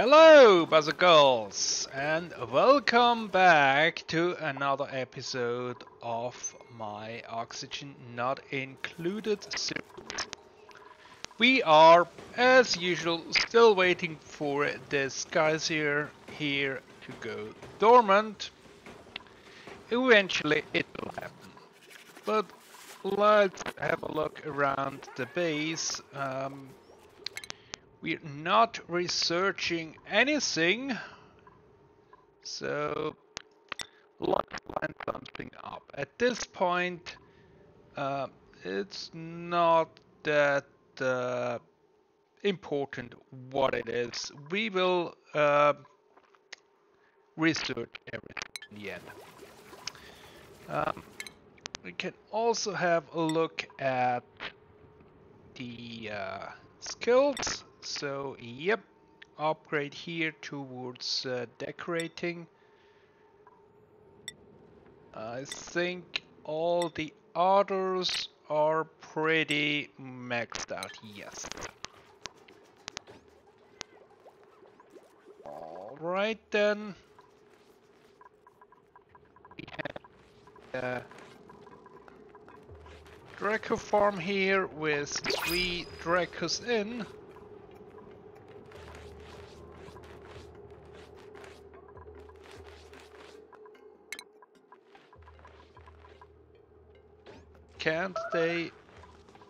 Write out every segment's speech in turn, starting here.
Hello, Buzzicles, and welcome back to another episode of my Oxygen Not Included series. We are, as usual, still waiting for this geyser here to go dormant. Eventually it will happen. But let's have a look around the base. Um, we're not researching anything. So let's line something up. At this point, uh, it's not that uh, important what it is. We will uh, research everything in the end. Um, we can also have a look at the uh, skills so yep, upgrade here towards uh, decorating. I think all the others are pretty maxed out, yes. Alright then. We have uh, Drecko farm here with three Dreckos in. Can't they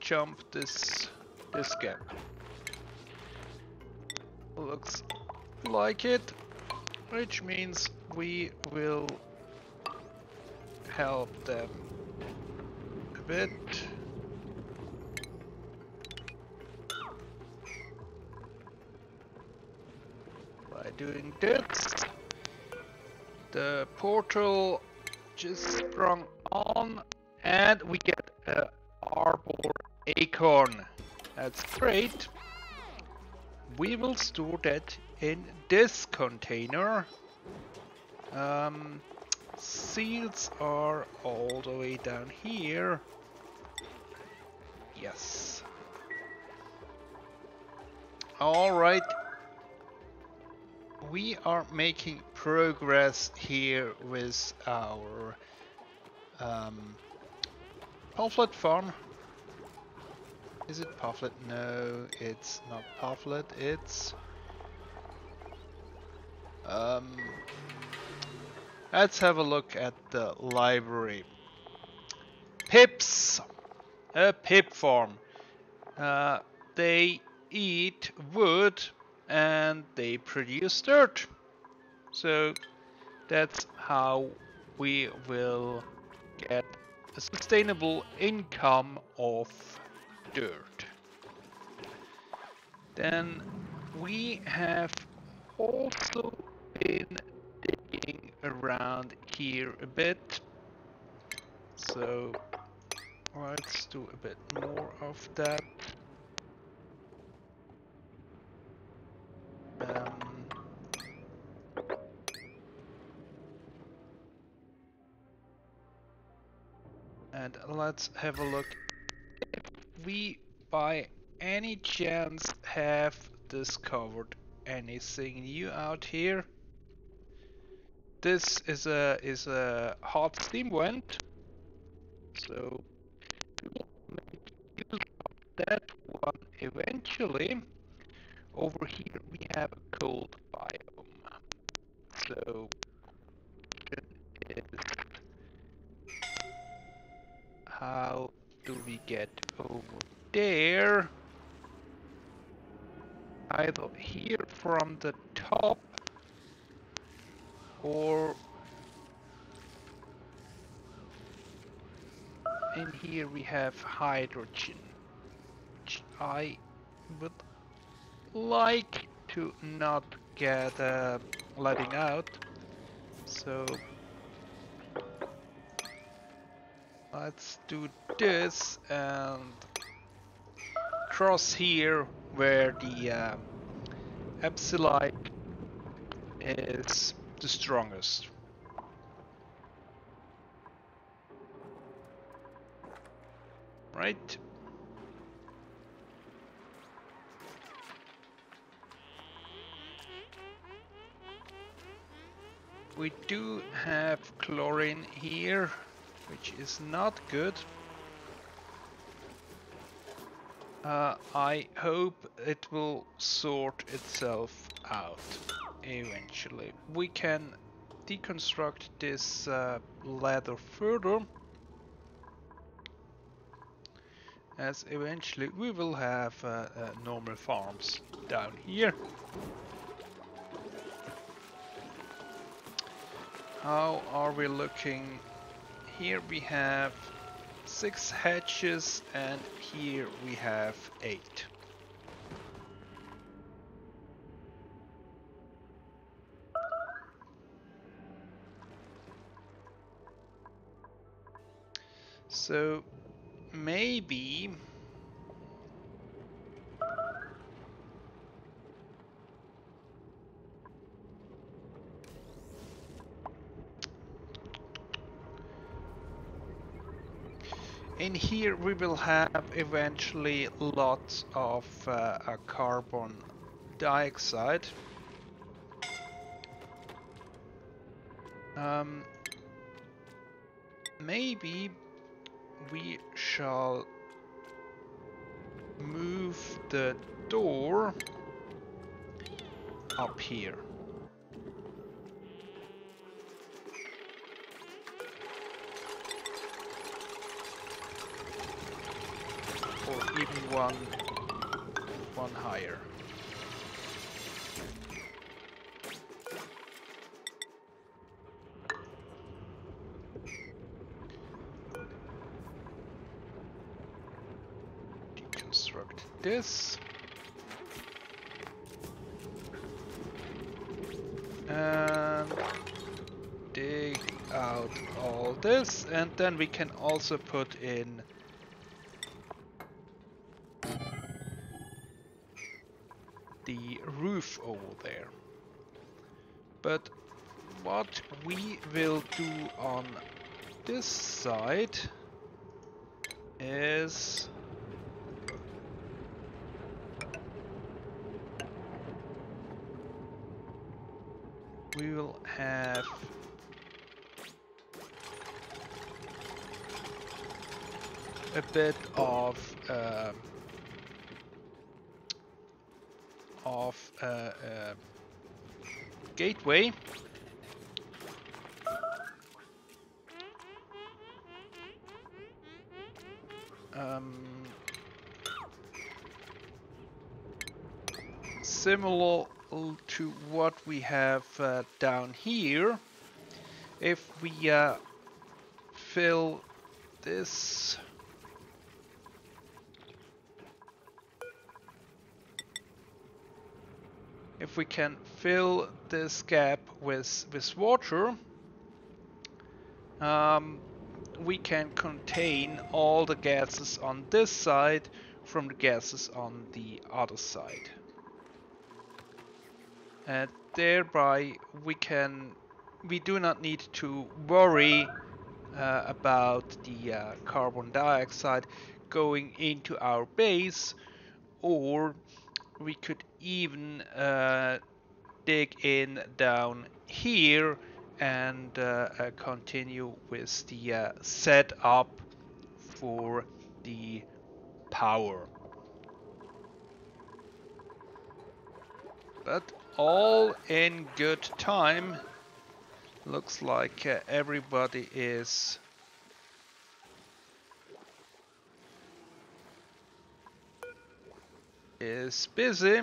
jump this this gap? Looks like it, which means we will help them a bit. By doing this, the portal just sprung on and we get a arbor acorn. That's great. We will store that in this container. Um, seals are all the way down here. Yes. Alright. We are making progress here with our um, Pufflet farm. Is it Pufflet? No, it's not Pufflet, it's... Um, let's have a look at the library. Pips! A pip farm. Uh, they eat wood and they produce dirt. So that's how we will get a sustainable income of dirt. Then we have also been digging around here a bit. So let's do a bit more of that. And let's have a look if we by any chance have discovered anything new out here. This is a is a hot steam vent. So that one eventually. Over here we have a cold biome. So get over there? Either here from the top or in here we have hydrogen which I would like to not get uh, letting out so Let's do this and cross here where the uh, abyssalite is the strongest. Right? we do have chlorine here, which is not good. Uh, I hope it will sort itself out eventually. We can deconstruct this uh, ladder further as eventually we will have uh, uh, normal farms down here. How are we looking? Here we have six hatches and here we have eight. So maybe in here we will have eventually lots of uh, carbon dioxide. Um, maybe we shall move the door up here. Even one, one higher. Deconstruct this. And dig out all this and then we can also put in we will do on this side is we will have a bit of uh, of uh, uh, gateway um, similar to what we have uh, down here, if we uh, fill this if we can fill this gap with with water um, we can contain all the gases on this side from the gases on the other side. And thereby we can we do not need to worry uh, about the uh, carbon dioxide going into our base or we could even uh, dig in down here and uh, uh, continue with the uh, setup for the power but all in good time. Looks like uh, everybody is is busy.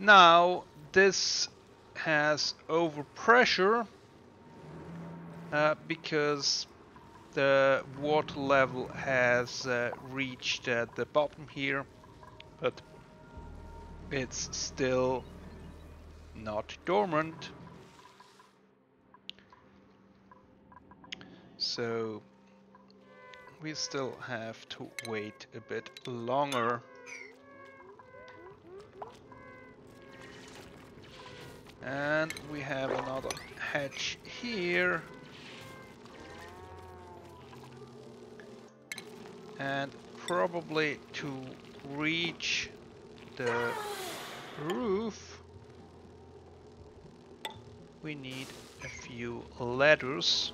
Now this has overpressure uh, because the water level has uh, reached uh, the bottom here but it's still not dormant. So we still have to wait a bit longer. And we have another hatch here. And probably to reach the roof we need a few ladders.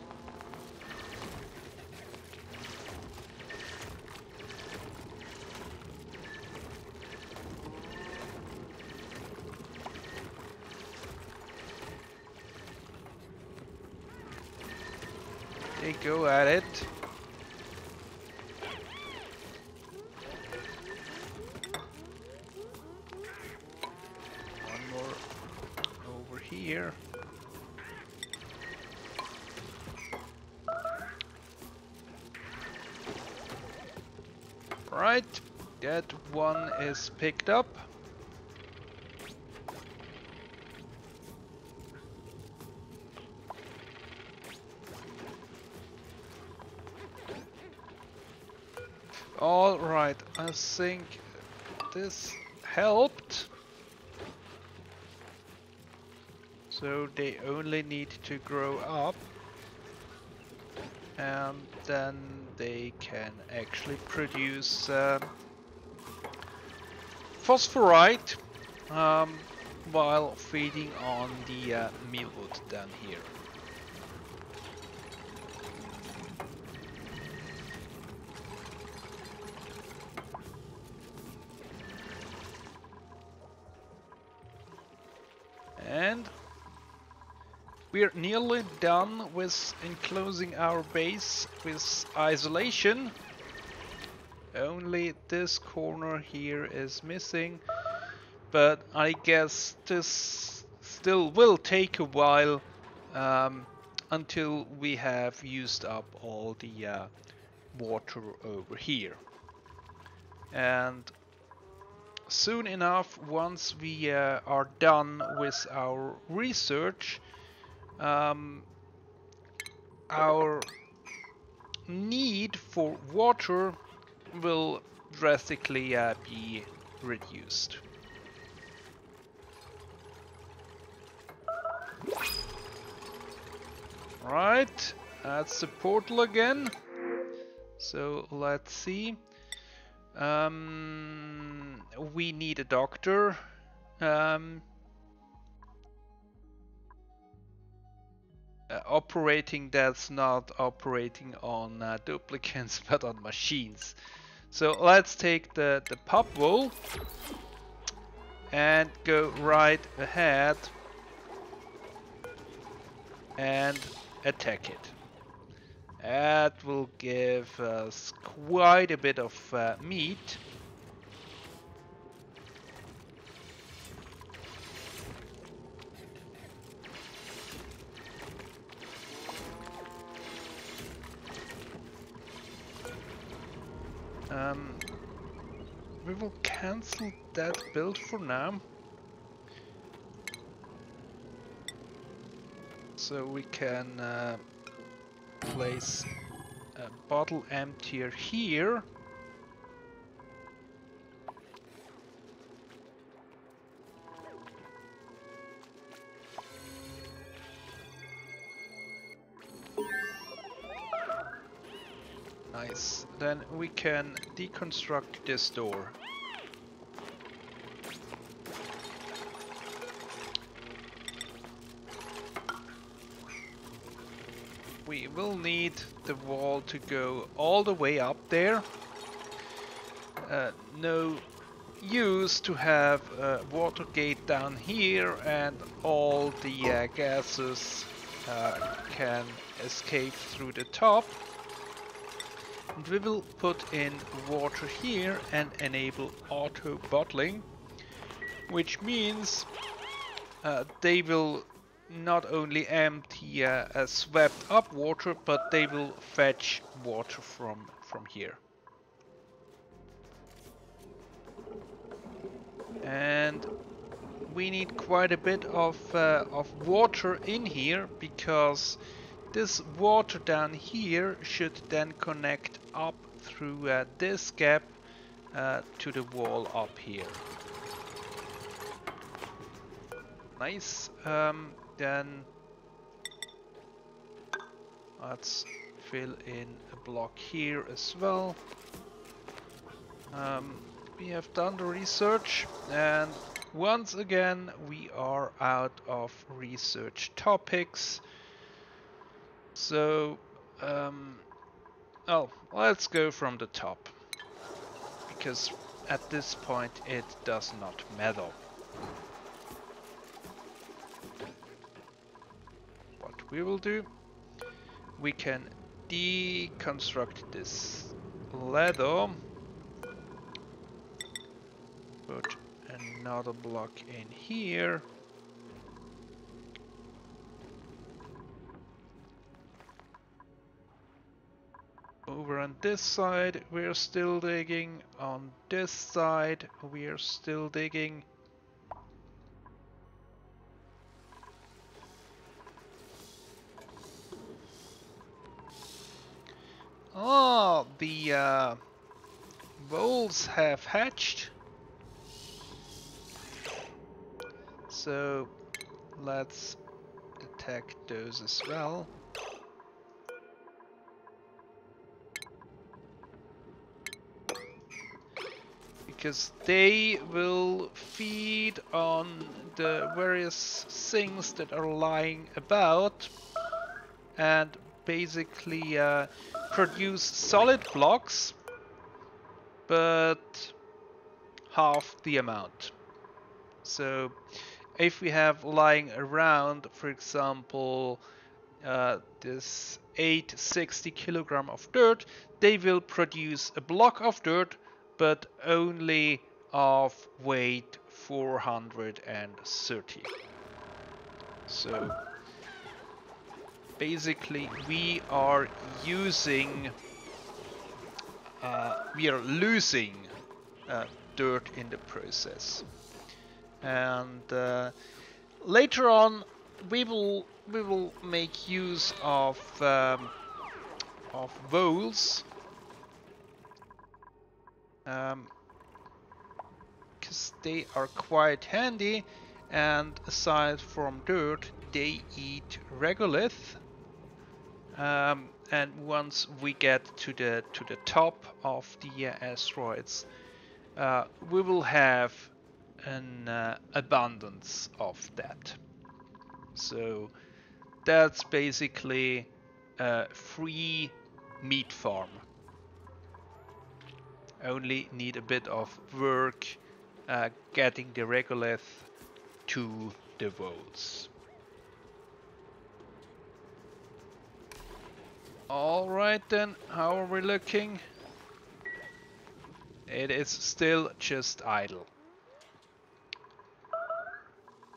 They go at it. One more over here. Right, that one is picked up. All right, I think this helped. So they only need to grow up and then they can actually produce uh, phosphorite um, while feeding on the uh, mealwood down here. And we're nearly done with enclosing our base with isolation. Only this corner here is missing, but I guess this still will take a while um, until we have used up all the uh, water over here. And soon enough, once we uh, are done with our research, um, our need for water will drastically uh, be reduced. Right, that's the portal again. So let's see. Um, we need a doctor. Um, uh, operating that's not operating on uh, duplicants but on machines. So let's take the, the pop wool and go right ahead and attack it. That will give us quite a bit of uh, meat. Um, we will cancel that build for now. So we can uh, place a bottle emptier here. Nice. Then we can deconstruct this door. We will need the wall to go all the way up there. Uh, no use to have a water gate down here and all the uh, gases uh, can escape through the top. And we will put in water here and enable auto bottling, which means uh, they will not only empty uh, a swept up water, but they will fetch water from from here. And we need quite a bit of uh, of water in here because this water down here should then connect up through uh, this gap uh, to the wall up here. Nice. Um, then let's fill in a block here as well. Um, we have done the research and once again we are out of research topics. So, um, oh, let's go from the top. Because at this point it does not matter. We will do, we can deconstruct this ladder. Put another block in here. Over on this side we're still digging, on this side we're still digging. Oh, the uh, voles have hatched. So let's attack those as well. Because they will feed on the various things that are lying about and basically uh, produce solid blocks but half the amount. So if we have lying around, for example, uh, this 860 kilogram of dirt, they will produce a block of dirt, but only of weight 430. So basically we are using, uh, we are losing uh, dirt in the process. And uh, later on we will we will make use of um, of voles because um, they are quite handy and aside from dirt they eat regolith um, and once we get to the to the top of the uh, asteroids uh, we will have an uh, abundance of that. So that's basically a free meat farm. Only need a bit of work uh, getting the regolith to the voles. Alright then, how are we looking? It is still just idle.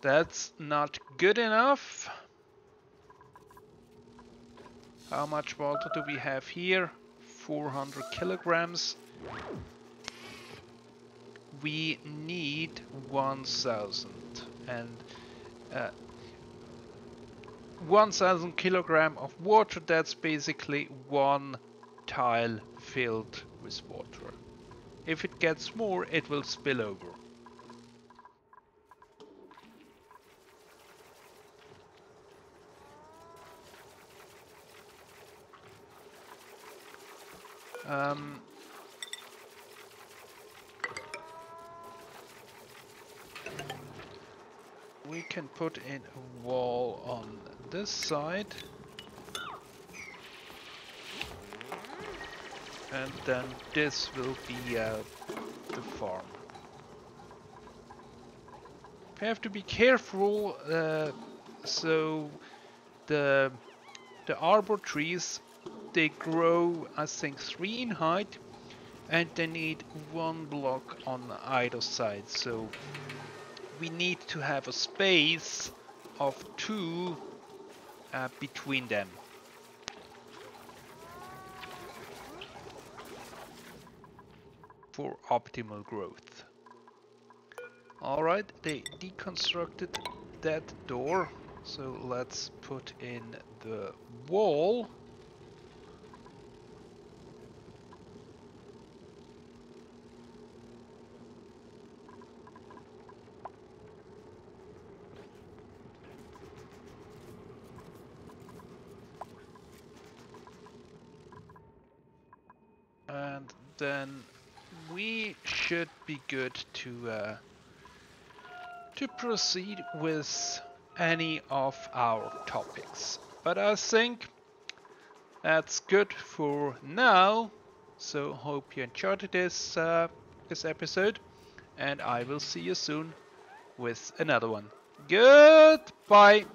That's not good enough. How much water do we have here? 400 kilograms. We need 1000 and uh, 1000 kilogram of water that's basically one tile filled with water. If it gets more it will spill over. Um, we can put in a wall on this side. And then this will be uh, the farm. We have to be careful uh, so the the arbor trees they grow, I think, three in height, and they need one block on either side. So we need to have a space of two uh, between them. for optimal growth. Alright, they deconstructed that door, so let's put in the wall. Then we should be good to uh, to proceed with any of our topics. But I think that's good for now. So hope you enjoyed this uh, this episode, and I will see you soon with another one. Goodbye.